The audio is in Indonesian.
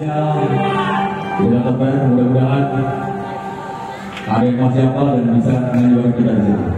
Ya. Tidak terbayar mudah-mudahan ada yang masih hafal dan bisa menjual kita di sini.